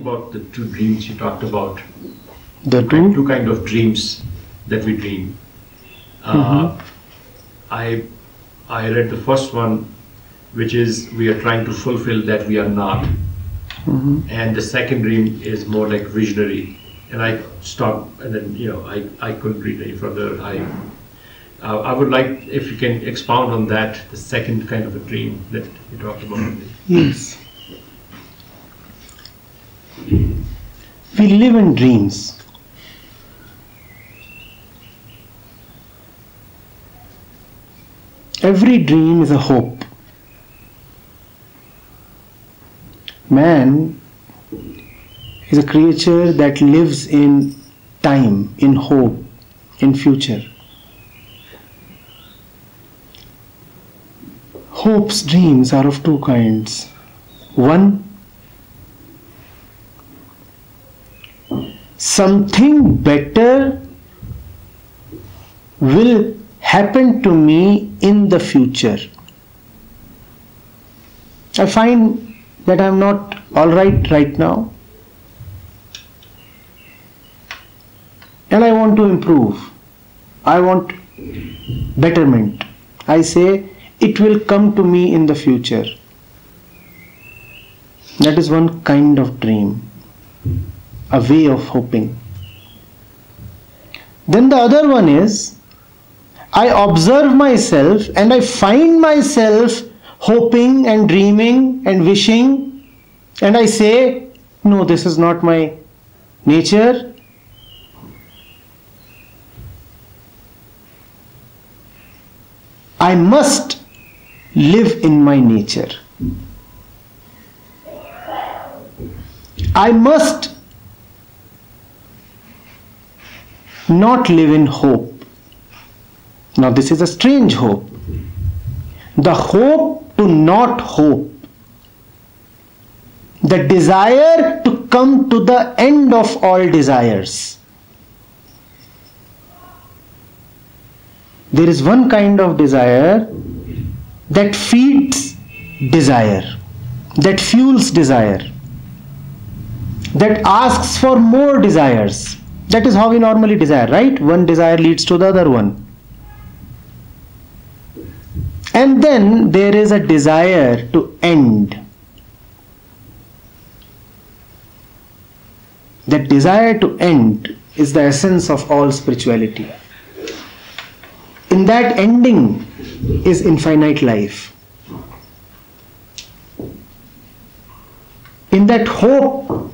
about the two dreams you talked about. The Two two. kind of dreams that we dream. Uh, Mhm. I I read the first one, which is we are trying to fulfill that we are not, Mhm. and the second dream is more like visionary. And I stopped, and then you know I, I couldn't read any further. I uh, I would like if you can expound on that, the second kind of a dream that you talked about. Yes. We live in dreams. Every dream is a hope. Man is a creature that lives in time, in hope, in future. Hope's dreams are of two kinds. One, something better will happen to me in the future. I find that I'm not alright right now. And I want to improve. I want betterment. I say it will come to me in the future. That is one kind of dream, a way of hoping. Then the other one is I observe myself and I find myself hoping and dreaming and wishing, and I say, No, this is not my nature. I must live in my nature. I must not live in hope. Now, this is a strange hope. The hope to not hope. The desire to come to the end of all desires. There is one kind of desire that feeds desire, that fuels desire, that asks for more desires. That is how we normally desire, right? One desire leads to the other one. And then there is a desire to end. That desire to end is the essence of all spirituality. In that ending is infinite life. In that hope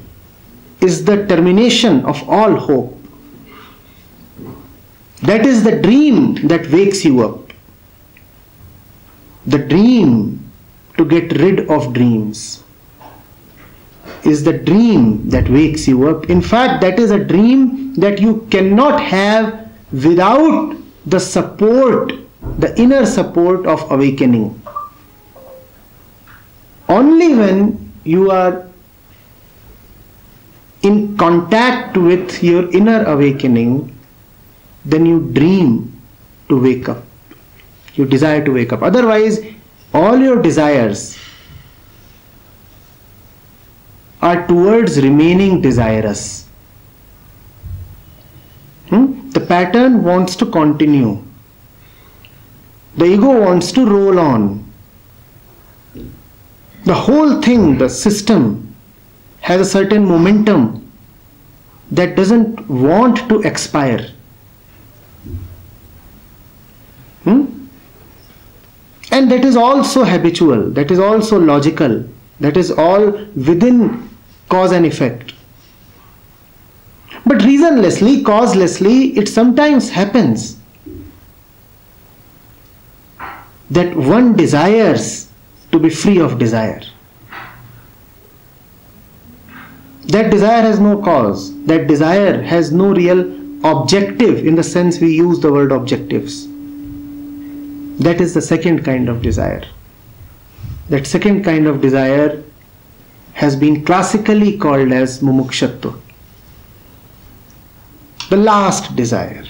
is the termination of all hope. That is the dream that wakes you up. The dream to get rid of dreams is the dream that wakes you up. In fact, that is a dream that you cannot have without the support, the inner support of awakening. Only when you are in contact with your inner awakening, then you dream to wake up. You desire to wake up. Otherwise, all your desires are towards remaining desirous. Hmm? The pattern wants to continue. The ego wants to roll on. The whole thing, the system, has a certain momentum that doesn't want to expire. Hmm? And that is also habitual, that is also logical, that is all within cause and effect. But reasonlessly, causelessly, it sometimes happens that one desires to be free of desire. That desire has no cause, that desire has no real objective in the sense we use the word objectives. That is the second kind of desire. That second kind of desire has been classically called as mumukshutva. The last desire.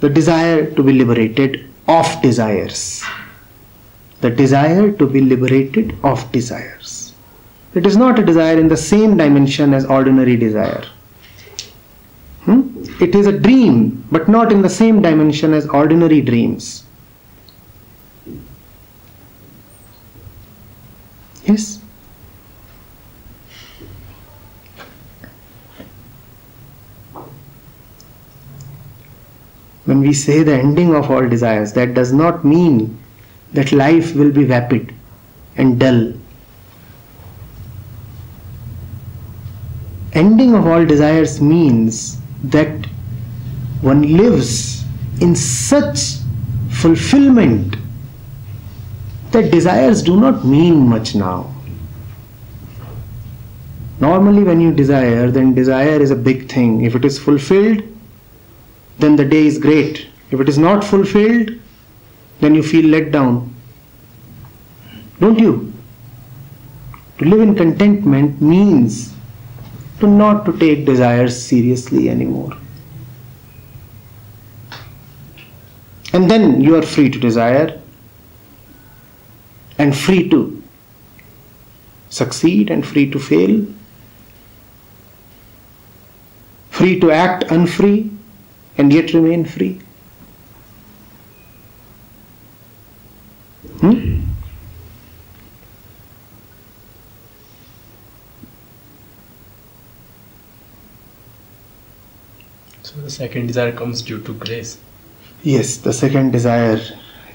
The desire to be liberated of desires. The desire to be liberated of desires. It is not a desire in the same dimension as ordinary desire. Hmm? It is a dream, but not in the same dimension as ordinary dreams. Yes? When we say the ending of all desires, that does not mean that life will be vapid and dull. Ending of all desires means that one lives in such fulfillment that desires do not mean much now. Normally, when you desire, then desire is a big thing. If it is fulfilled, then the day is great. If it is not fulfilled, then you feel let down. Don't you? To live in contentment means to not to take desires seriously anymore. And then you are free to desire and free to succeed and free to fail, free to act unfree and yet remain free. So the second desire comes due to grace. Yes, the second desire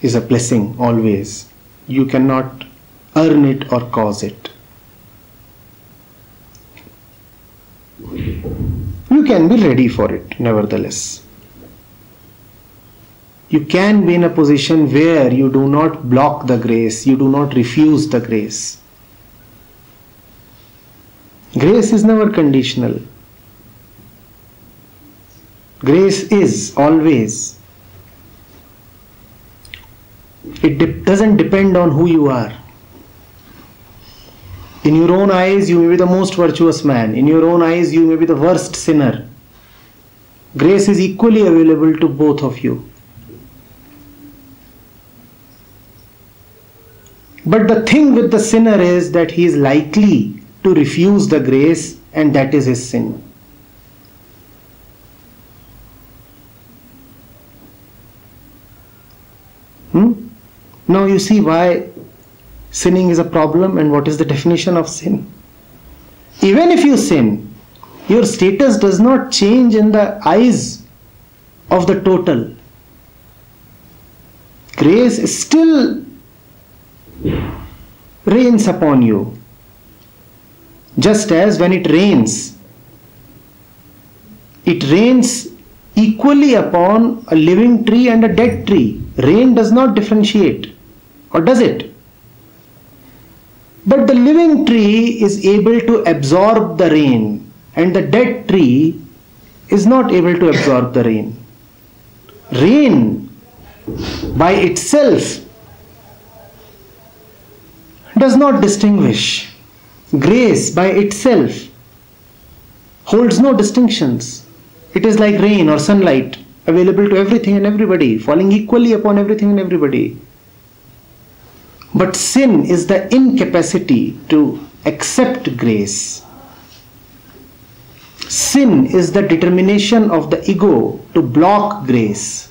is a blessing always. You cannot earn it or cause it. You can be ready for it, nevertheless. You can be in a position where you do not block the grace, you do not refuse the grace. Grace is never conditional. Grace is always. It de- doesn't depend on who you are. In your own eyes, you may be the most virtuous man. In your own eyes, you may be the worst sinner. Grace is equally available to both of you. But the thing with the sinner is that he is likely to refuse the grace, and that is his sin. Now you see why sinning is a problem and what is the definition of sin. Even if you sin, your status does not change in the eyes of the total. Grace still rains upon you. Just as when it rains, it rains equally upon a living tree and a dead tree. Rain does not differentiate, or does it? But the living tree is able to absorb the rain, and the dead tree is not able to absorb the rain. Rain by itself does not distinguish. Grace by itself holds no distinctions. It is like rain or sunlight, available to everything and everybody, falling equally upon everything and everybody. But sin is the incapacity to accept grace. Sin is the determination of the ego to block grace.